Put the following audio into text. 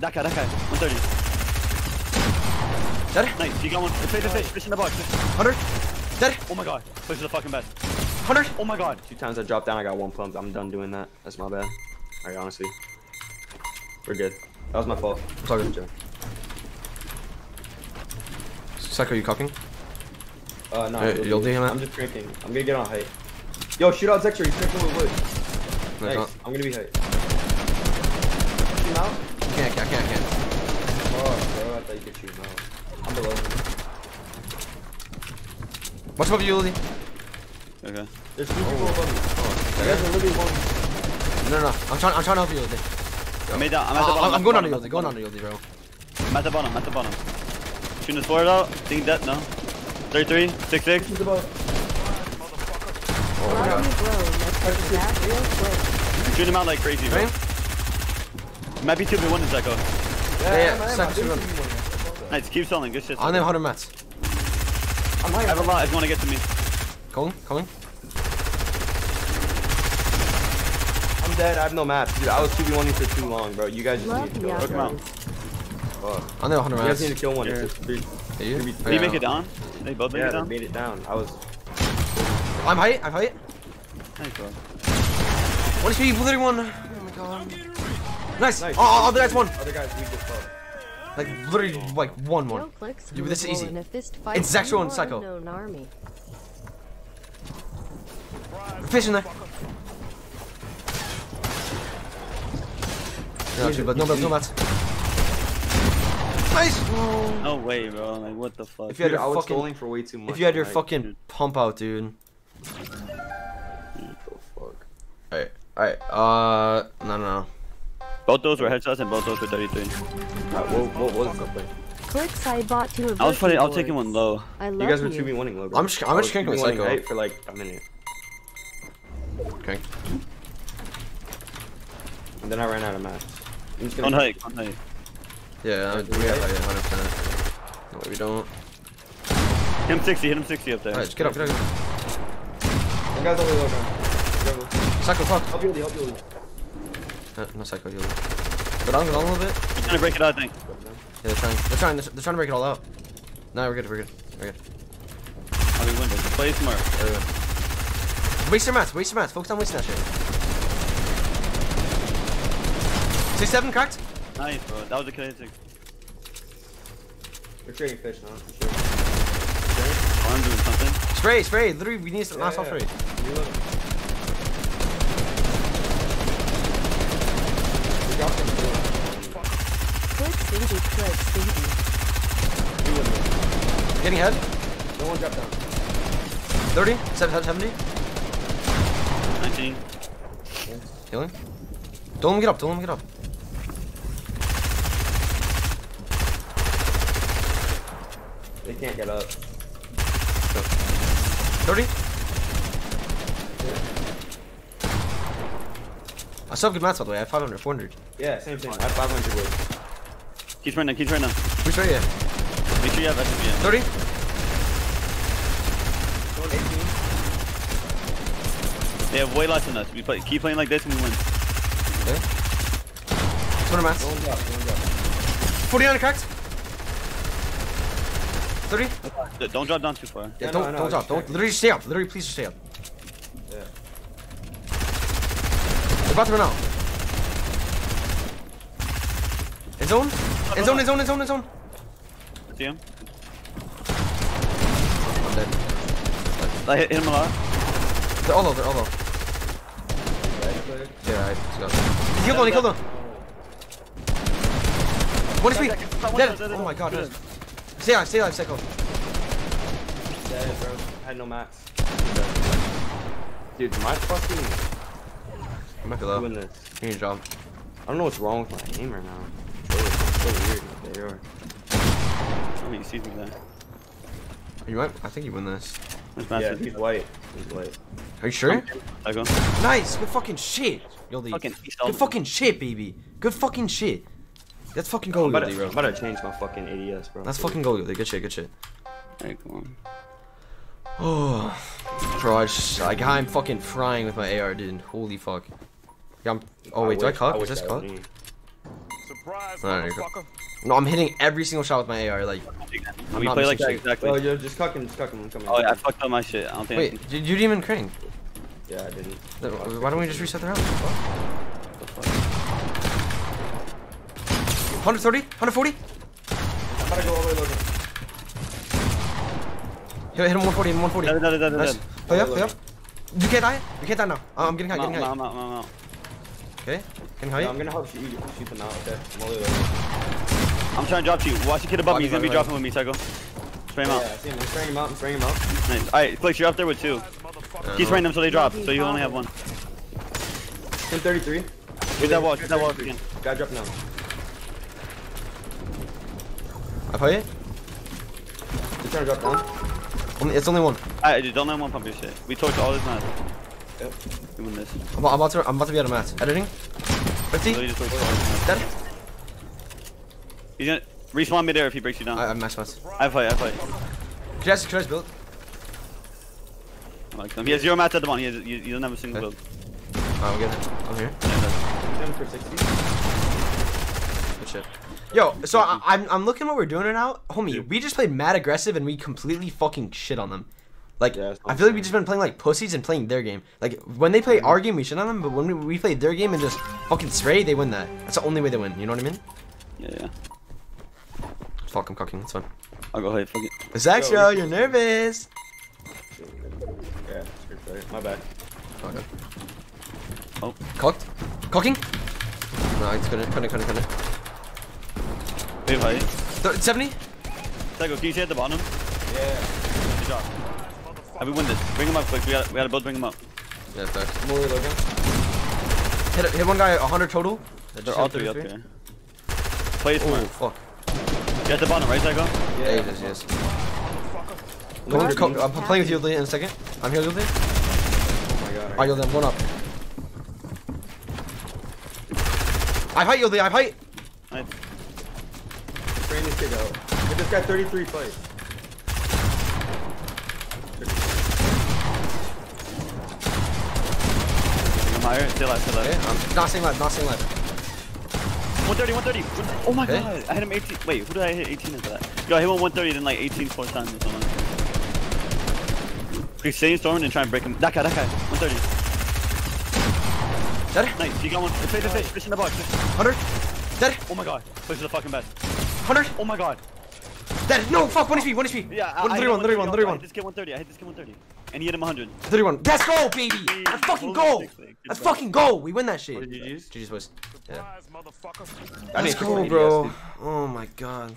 That guy, that guy. 130. Dead. Nice, you got one. Fish, fish, fish, fish in the box. 100. Dead. Oh my god. Fish is the fucking best. 100. Oh my god. Two times I dropped down, I got one pump. I'm done doing that. That's my bad. Alright, honestly. We're good. That was my fault. It's all good. Joe. Psycho, you cocking? Uh, no. Hey, you'll you'll do- do him, man. I'm just drinking. I'm gonna get on height. Yo, shoot out Zexer. He's drinking with wood. No, Nice. don't. I'm gonna be height. Shoot him out? I can't, I can't, I can't, I can't. Oh, bro. I thought you could shoot him out. I'm below him. What's above you, Lily? Okay. There's two people above me. Oh, you guys are literally one. No, no, no. I'm trying, I'm trying to help you, Lily. I made that. I'm at the Uh, bottom. I'm, at I'm the going on bottom, you, at the Going on bottom. you, Lily, bro. I'm at the bottom, at the bottom. Shooting this forward out. Think that, no. 33, 66. He's above. Oh my Love god. you, bro. Let's get to that real quick. Shooting him out like crazy, bro. Right? Might be 2v1 in Psycho. Yeah, yeah, I'm- I'm- second I'm run. doing one. Nice, keep selling. Good shit. On them 100 mats. I'm I have a lot if you want to get to me. Coming, coming. I'm dead. I have no mats. Dude, I was 2v1 for too long, bro. You guys just Love need to the kill Look him out. outros. Fuck. On them 100 You guys need to kill one. Yeah. It's three. Are you? Oh, Did Did he make it down? They both make Yeah, it they down? made it down. I was. I'm height, I'm height. Nice, bro. What is he? Literally one. Oh my god. Nice. Nice. Oh, oh, oh that's one. Other guys weak as fuck. Like literally like one one. No clicks Dude, this is easy. fist fight It's Zexo and or Psycho. unknown army. Fish in there. Yeah, actually, but no, but no mats. Nice. No way, bro. Like, what the fuck? If you had Dude, your I was fucking- stalling for way too much. If you had your like, fucking pump out, dude. What the fuck? Alright, alright. Uh, no, no, no. Both those were headshots and both those were 33. Alright, what, what was something? Clicks I bought to I was funny. I was taking one low. I love You guys were 2v1ing low, I'm just- I'm just was cranking with 2v1ing Psycho. height for like a minute. Okay. And then I ran out of mats. I'm just On gonna. height, on height. Yeah, we have height, 100%. No, we don't. Hit him 60, hit him 60 up there. Alright, just get up, get up. One guy's over low ground. Psycho, fuck. Help you, help you. No, Psycho, heal. Go down, go down a little bit. He's trying to break it out, I think. Yeah, they're trying, they're trying, they're trying to break it all out. No, we're good, we're good, we're good. How we win this? Play smart. We're good. Waste your mats, waste your mats. Focus on wasting that shit. Six seven cracked. Nice, bro. That was a kill six. We're trading fish now, for sure. Oh, I'm doing something. Spray, spray. Literally, we need to last Yeah, off yeah. spray. Reload. We dropped them too. Click stinky, click stinky. Reload them. Getting ahead. No one dropped down. 30, 70. 19. Healing. Don't let him get up, don't let him get up. They can't get up. 30. I still have good mats, by the way. I have 500, 400. Yeah, same thing. I have 500 wood. Keep right now, keep right now. Which way, yeah. Make sure you have SMG. 30. Someone 18. They have way less than us. We play, keep playing like this and we win. Okay. 200 mats. No one dropped. No 49 cracked. 30. D- Don't drop down too far. Yeah, Yeah, don't, no, don't I drop. just Don't, checked. literally stay up. Literally, please stay up. Yeah. They're about to run out. In zone? In zone, in zone, in zone, in zone. See him? I'm dead. I hit, hit him a lot. They're all low, they're all low. Yeah, I just got He killed one, he killed one. One is me. Dead. Oh my god. dead. Stay alive, stay alive, Psycho. Yeah, bro. I had no mats. Dude, my fucking I'm not doing gonna this. Here you job. I don't know what's wrong with my aim right now. It's so weird. They are. Oh, he sees me there. You might, I think you win this. Yeah, he's white. He's white. Are you sure? I go. Nice, good fucking shit. Yoldi. Fucking Good fucking shit, baby. Good fucking shit. Let's fucking go, I'm about, Yoldi, bro. I'm about to change my fucking ADS, bro. Let's fucking go, Yoldi. Good shit, good shit. Alright, come on. Oh, bro, I just, like, I'm fucking frying with my AR, dude. Holy fuck. Yeah, I'm, oh wait, do I wish- cock? Is wish this that cock? was me. Surprise, There you go. motherfucker. No, I'm hitting every single shot with my AR. Like, we not play like that exactly. Oh, yo, just cuck him, just cuck him. Come Oh yeah, I fucked up my shit. I don't think. I wait, can- you, you didn't even crank. Yeah, I didn't. Then Why don't we just reset the round? 130? 140? I'm about to go all the way low. Hit, hit him 140, him 140. Dead, dead, dead, dead, Nice. Play up, play up. You can't die. You can't die now. Uh, I'm getting high, I'm out, getting I'm high. out, I'm out, I'm out. Okay, getting No, high. I'm gonna help shoot, you- shoot them out. Okay, I'm all the way low. I'm trying to drop you. Watch the kid above me. He's gonna be dropping with me, Psycho. Spray him Yeah, out. I see him. I'm spraying him out. I'm spraying him out. Nice. Alright, Flex, you're up there with two. Motherfucker. Oh. Keep spraying them so they drop, so you only have one. 1033. Get that wall, get that wall again. Guy drop now. I play it. He's trying to drop down. Only, it's only one. Alright, dude, don't let one pump your shit. We torched all this match. Yep. We win this. I'm, about- I'm about to, I'm about to be out of mats. Editing. 50. Literally just torched all this match. Dead. He's gonna respawn midair if he breaks you down. I, I'm max mats. I fight, I fight. Could I just, I build? I like him. He has zero mats at the bottom. He, has, he, he doesn't have a single Okay. build. Oh, I'm good. I'm here. Yeah, for 60. Good shit. Yo, so I, I'm I'm looking what we're doing right now, homie. We just played mad aggressive and we completely fucking shit on them. Like Yeah, I feel like we've just been playing like pussies and playing their game. Like when they Mm-hmm. play our game, we shit on them, but when we, we play their game and just fucking spray, they win that. That's the only way they win. You know what I mean? yeah, yeah. Fuck, I'm cocking. That's fine. I'll go ahead, fuck it. Zach, Yo, you're nervous. Yeah, script player. My bad. Okay. Oh. Cocked? Cocking? No, it's gonna, couldn't, couldn't, couldn't. Wait, fight. Th- 70? Psycho, can you stay at the bottom? Yeah. Good job. Have we win this? Bring him up quick. We gotta, we gotta both bring him up. Yeah, it's there. I'm all the way low again. Hit, hit one guy 100 total. They're all three up here. Play Oh, smart. fuck. You at the bottom, right, Psycho? Yeah, he is, he is. Go, Look at co- I'm playing with you in a second. I'm here, Yodli. Oh my god. I Yodli, I'm going up. I fight Yodli, I fight. Nice. Spraying this kid out. Get this guy 33 fight. Bring him higher. Stay alive, stay alive. Okay, um, I'm not saying live, not saying live. 130, 130. Oh my Okay. god. I hit him 18. Wait, who did I hit 18 into that? Yo, I hit him 130, then like 18 four times or something. He's staying storm and try and break him. That guy, that guy. 130. Dead. Nice. You got one. Fish, fish, fish. Fish in the box. Fish. 100. Dead. Oh my god. Fish is the fucking best. 100. Oh my god. Dead. No, fuck. 1 HP, 1 HP. Yeah, I, I 131, 31, I hit this kid 130. I hit this kid 130. And he hit him 100. 31. Let's go, baby. Let's fucking go. Let's fucking go. We win that shit. GG's. GG's, boys. Yeah. Surprise, motherfucker. I Let's go, bro. Oh my god.